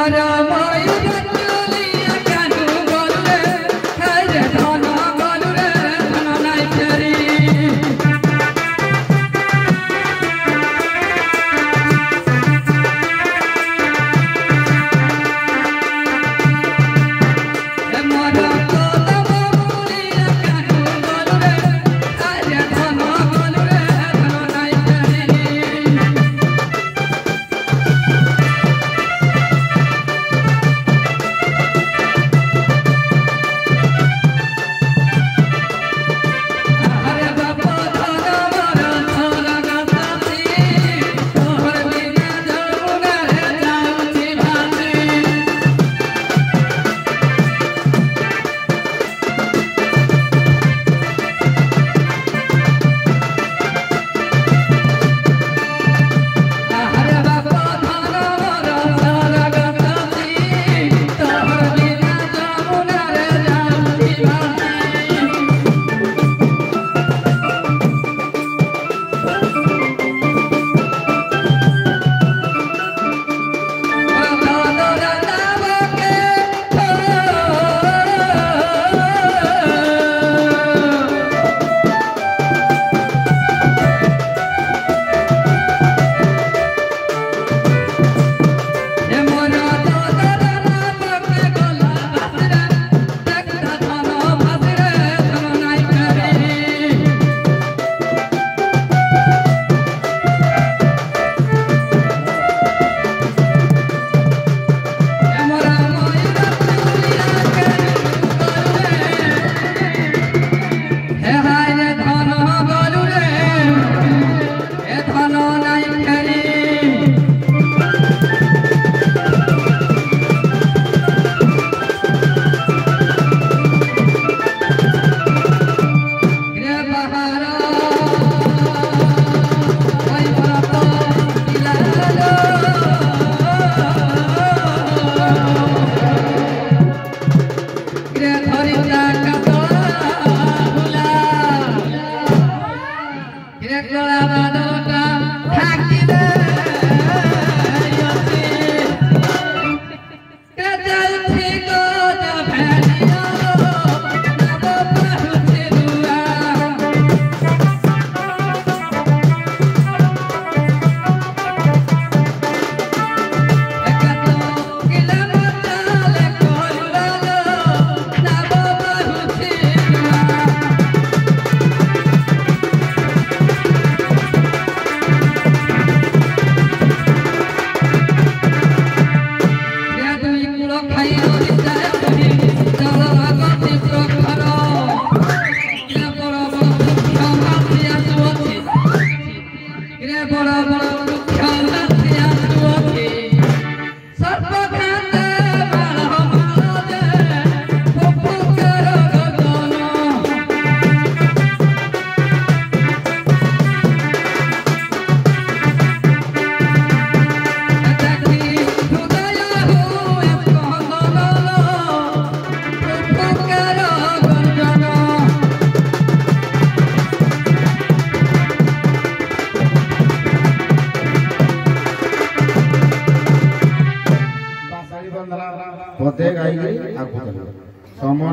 મારા માય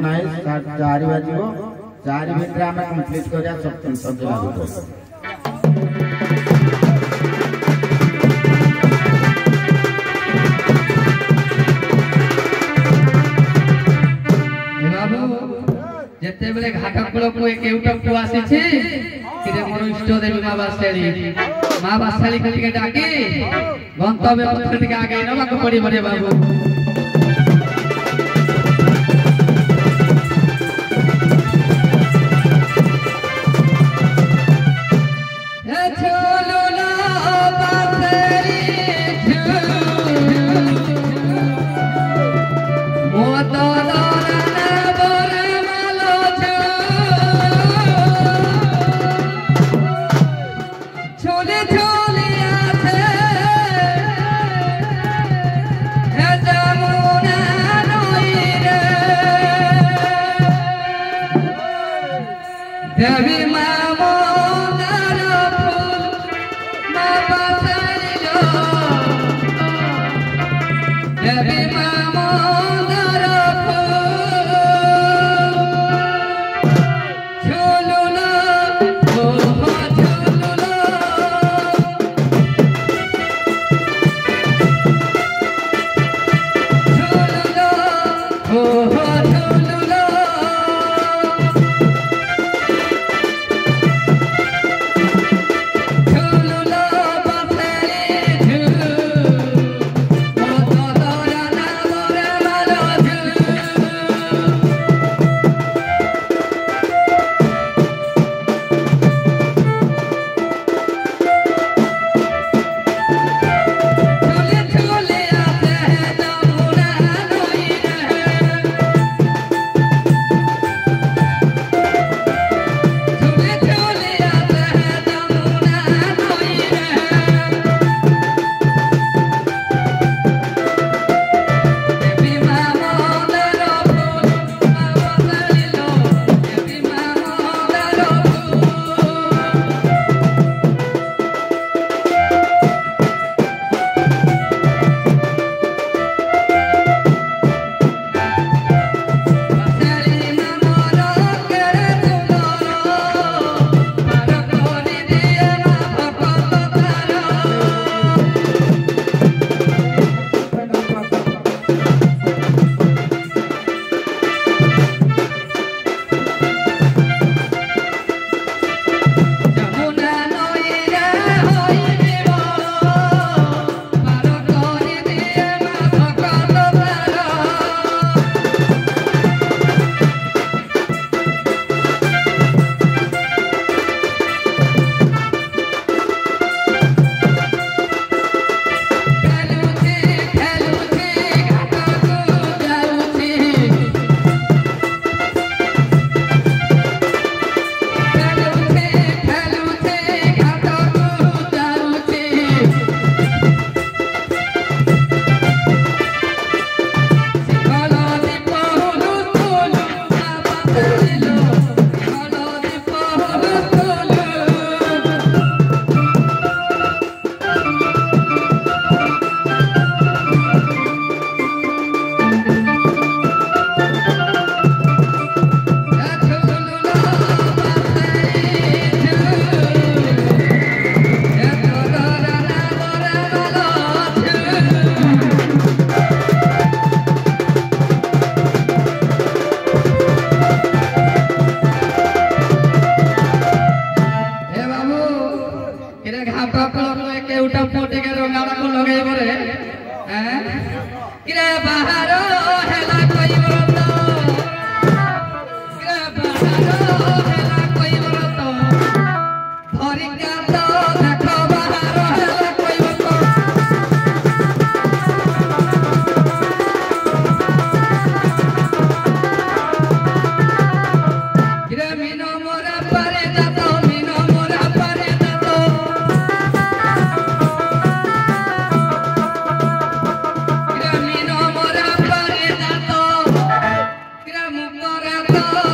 ନାହିଁ ଚାରି ବାଜିବ ଚାରି ମିନିଟ୍ରେ ଆମେ କମ୍ପ୍ଲିଟ୍ କରିବା ସବଜେକ୍ଟ ଲାଗୁଛି ଯେତେବେଳେ ଘାଟ କୂଳକୁ କେଉଟକୁ ଆସିଛି କିରେ ମୋର ଇଷ୍ଟ ଦେବୀ ମା ବାଶାଳୀ ମା ବାଶାଳୀ ଟିକେ ଡାକି ଗନ୍ତବ୍ୟ ପଥ ଟିକେ ଆଗେଇ ନେବାକୁ ପଡିବ ରେ ବାବୁ Happy Mama. Lord.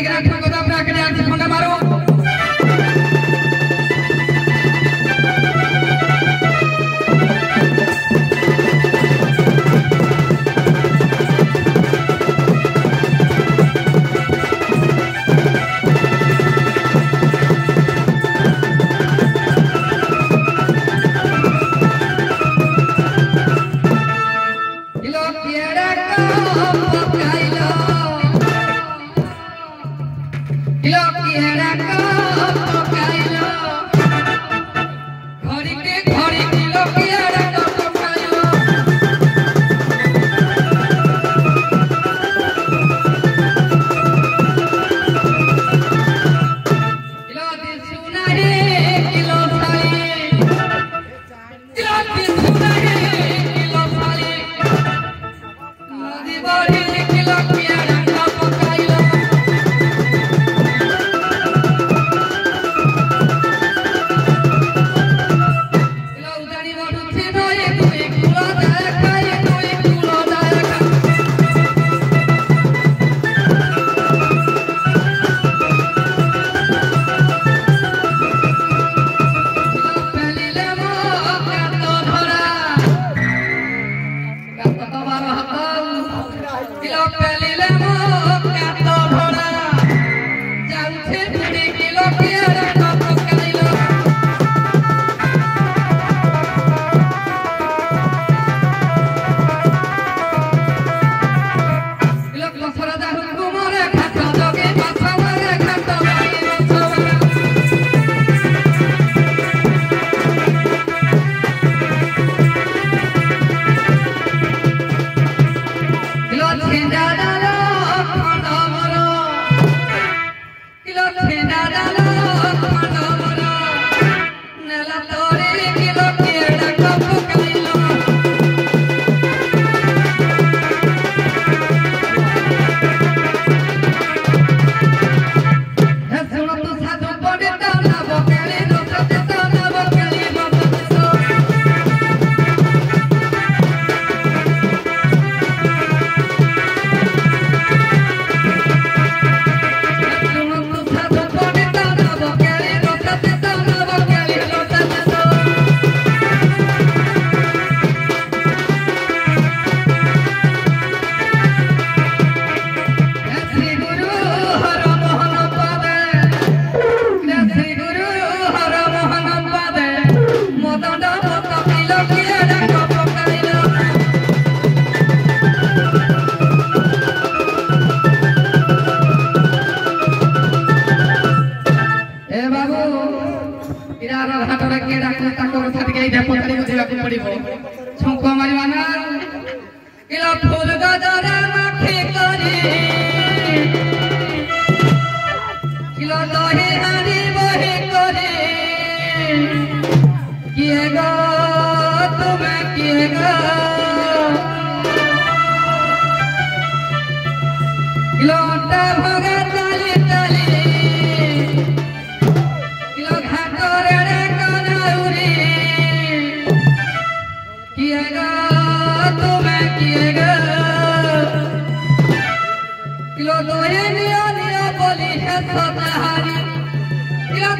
I Gracias.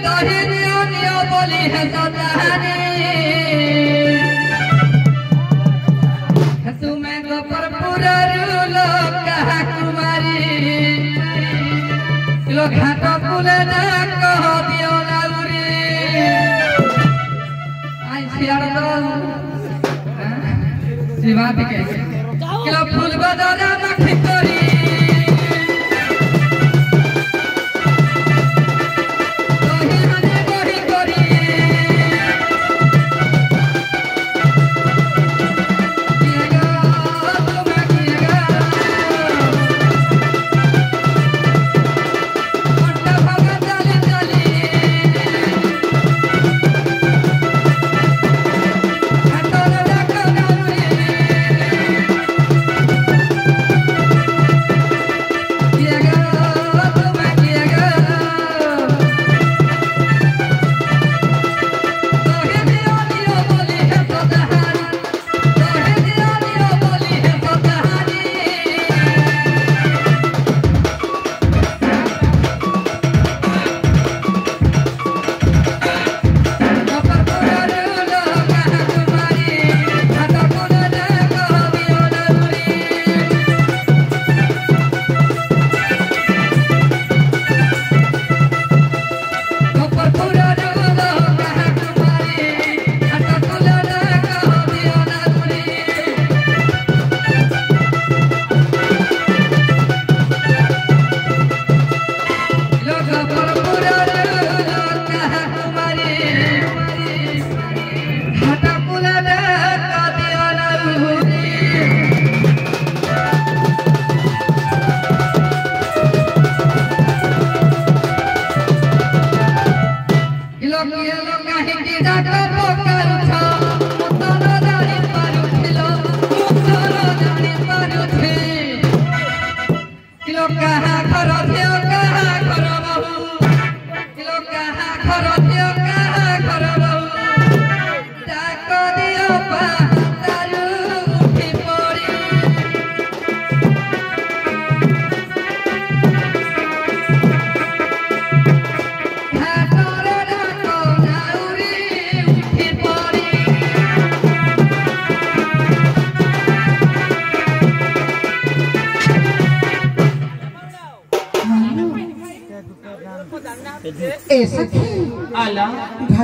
ঘাট কুলে না কহ দিও না উরে আই শিয়ার দল হ্যাঁ? শিবা দিকে কিলো ফুল বদরা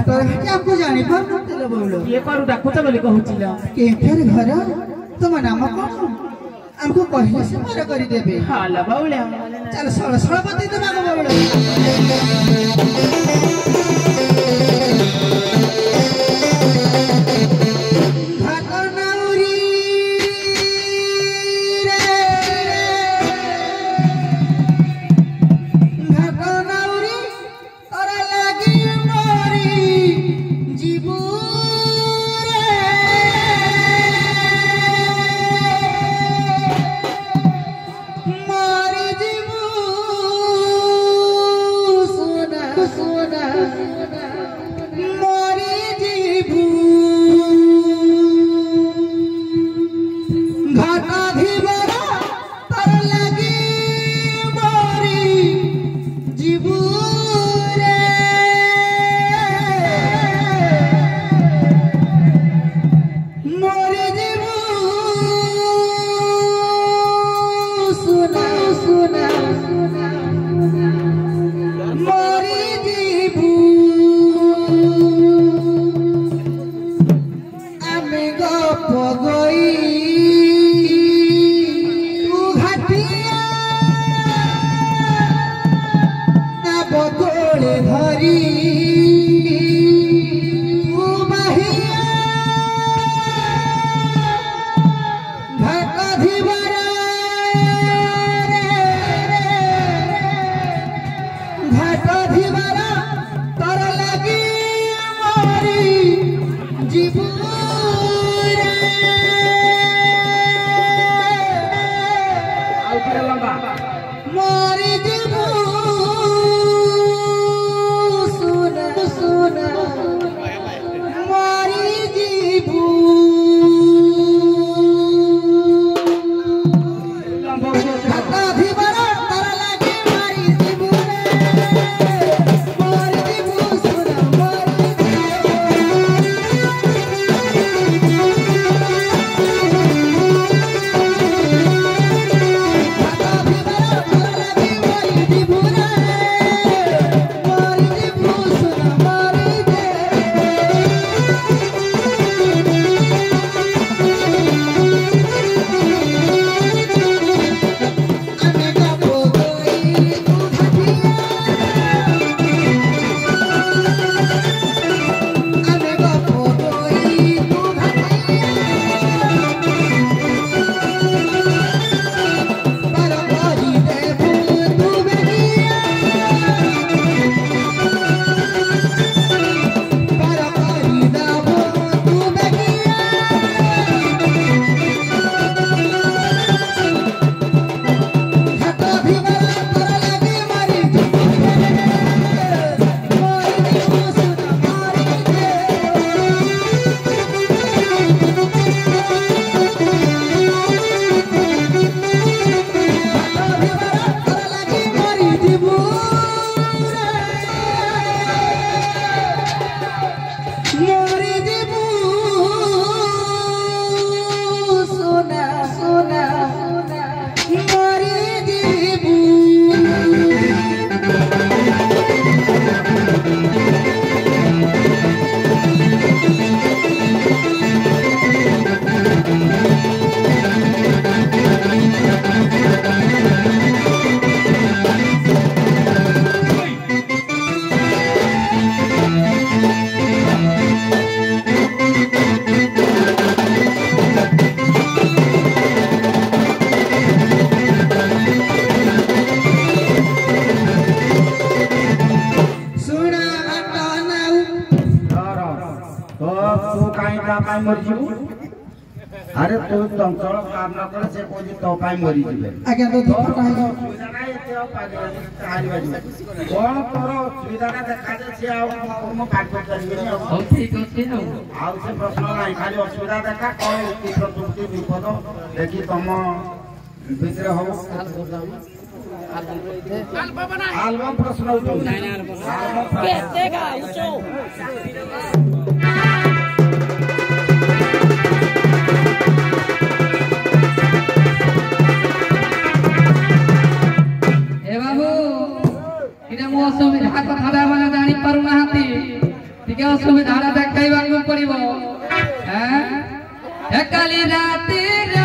ଘାଟର ଘାଟି ବୋଲି କହୁଥିଲ କେଉଁଠାରେ ଘର ତମ ନାମ କ'ଣ ଆମକୁ କହିଲେ ସେ ମର କରିଦେବେ ଚାଲ ସରସ୍ୱତୀ ଦେବାକୁ ବାଉଳ Sona পাই মরি যাবে আজ্ঞা তো দুঃখ কাহে যাও কোন তোর সুবিধাটা দেখা যাচ্ছে আর মো পাঠ করিবেনি হও ঠিক আছে হ্যাঁ। আর সে প্রশ্ন নাই খালি অসুবিধা দেখা কোন ଅସୁବିଧା କଥାଟା ମାନେ ଜାଣିପାରୁନାହାନ୍ତି ଟିକେ ଅସୁବିଧାଟା ଦେଖାଇବାକୁ ପଡିବ ଏକାଲି ରାତିରେ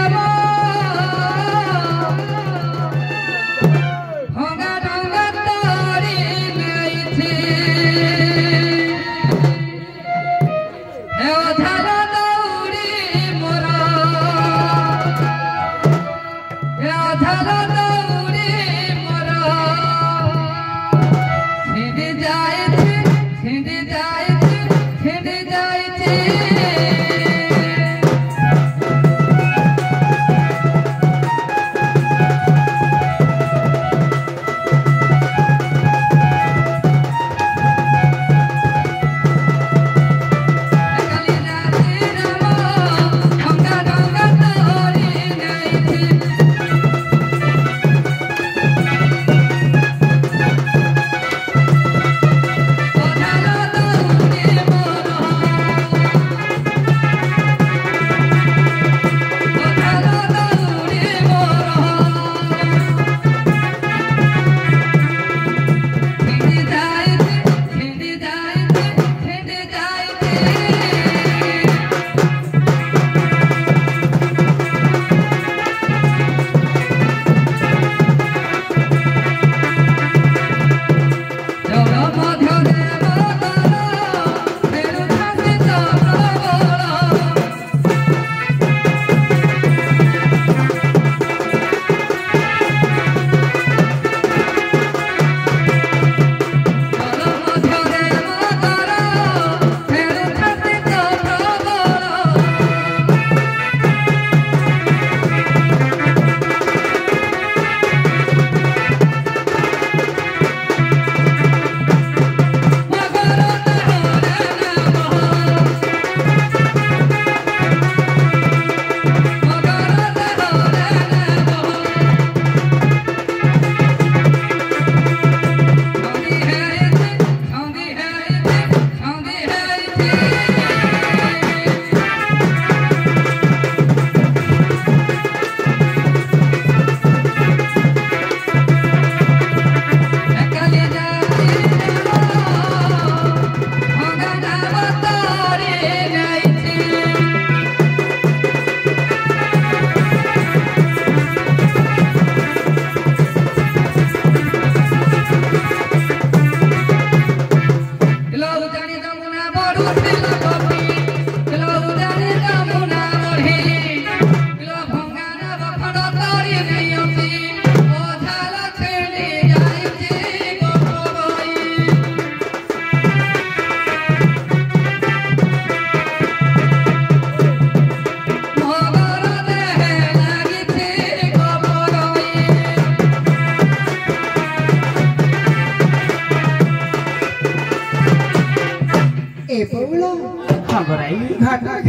କରାଇ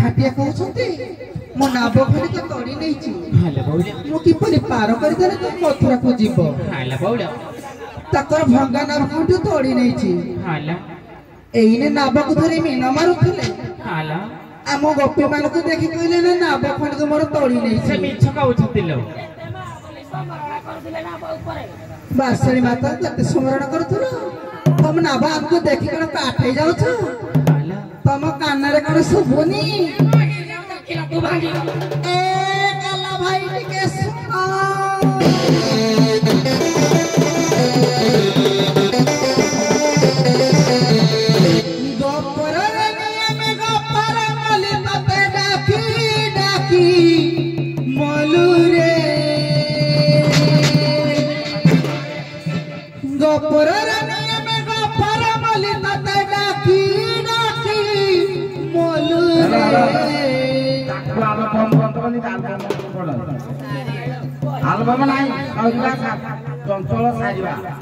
ଘାଟିଆ କହୁଛନ୍ତି ମୋ ନାବ ଘରେ ତ ତଡ଼ି ନେଇଛି ମୁଁ କିପରି ପାର କରିଦେଲେ ତୁ ମଥୁରାକୁ ଯିବ ତାଙ୍କର ଭଙ୍ଗା ନାବକୁ ତଡ଼ି ନେଇଛି ଏଇନେ ନାବକୁ ଧରି ମୀନ ମାରୁଥିଲେ ଆମ ଗୋପୀ ମାନଙ୍କୁ ଦେଖି କହିଲେ ନା ନାବ ଖଣ୍ଡିକ ମୋର ତଡ଼ି ନେଇଛି ମିଛ କହୁଛନ୍ତି ବାସଣୀ ମାତା କେତେ ସ୍ମରଣ କରୁଥିଲ ତମେ ନାବ ଆମକୁ ଦେଖି କଣ କାଠେଇ ଯାଉଛ ତମ କାନରେ କଣ ଶୁଭୁନି ଏ କାଲା ଭାଇ ଟିକେ ଶୁଣ ସର୍ବନାଇ ରହିବା ସଞ୍ଚଳ ସାରିବା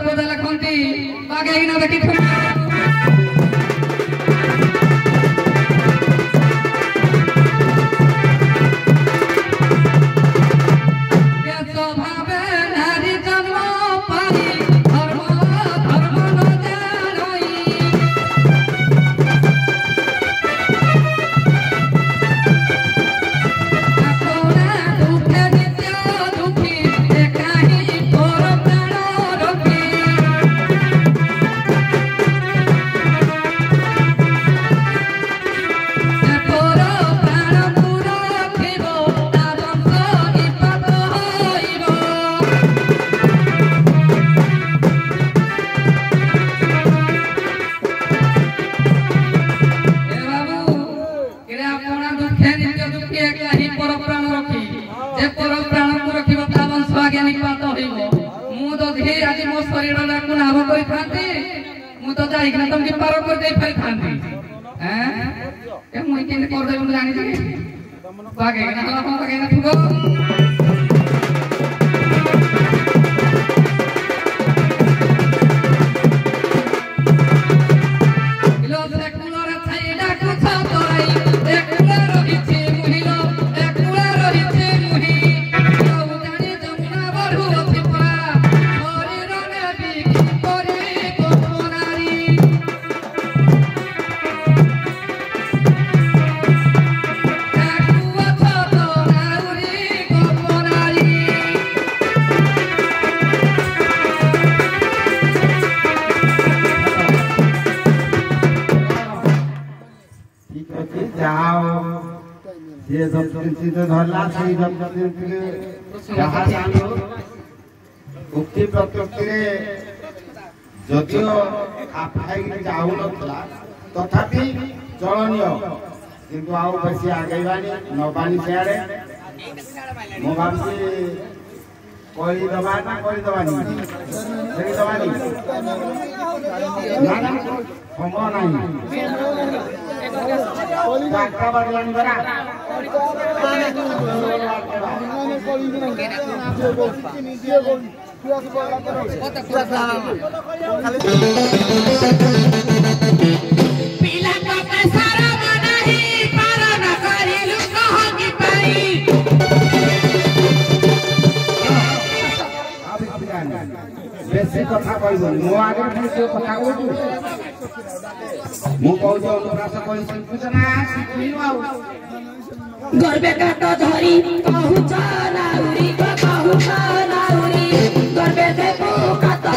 ପଦା ଲେଖନ୍ତି ବାଗେଇକିନା ଦେଖି ধরলাম সেই দম্পতির থেকে দেখা জানল উক্তি প্রত্যক্তিরে যদিও আফাইকি যাওনଥିଲା তথাপি চলনীয় কিন্তু আও বেশি আগেইবানি নবানি সেয়ারে মো ভাবছি কই না সময় নাই পিলা কথা সারা মনাহি বেশি কথা কইব মো আগে কথা কইব ମୁଁ କହୁଛି ଅନୁପ୍ରାସ କହି ଶ୍ରୀକୃଷ୍ଣ ଗର୍ବେ କାଟ ଧରି କହୁଛ ନାଉରୀ କହୁଛ ନାଉରୀ ଗର୍ବେ ଦେବୁ କାତ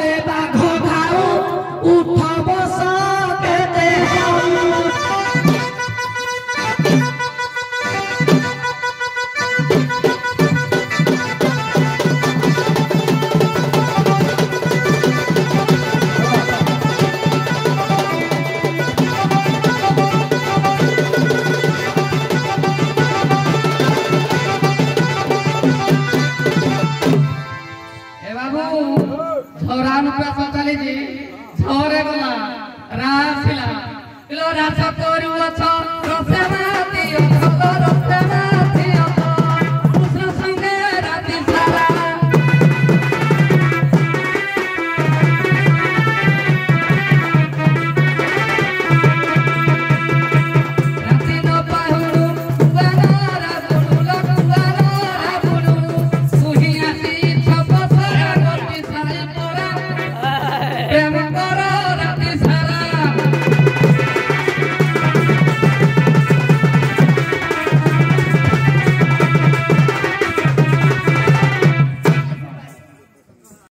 poder da glória.